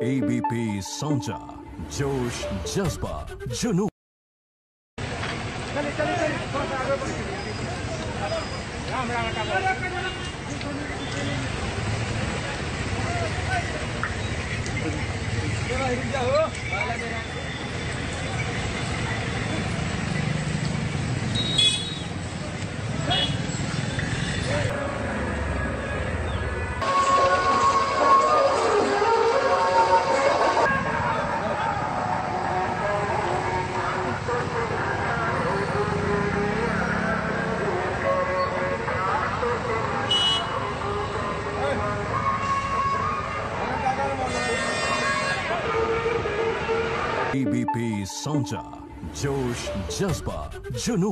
ABP साउंचा जोश जज्बा जुनू ABP साउंचा जोश जज्बा जुनू